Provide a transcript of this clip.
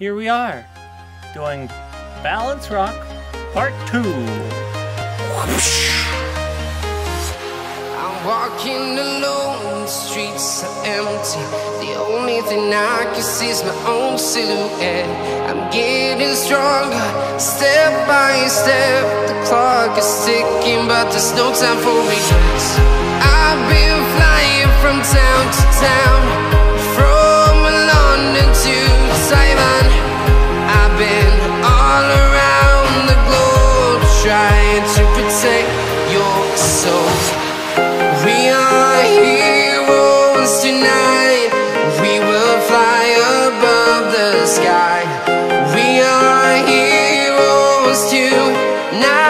here we are, doing Balance Rock Part 2. I'm walking alone, the streets are empty. The only thing I can see is my own silhouette. I'm getting stronger, step by step. The clock is ticking, but there's no time for. Heroes tonight.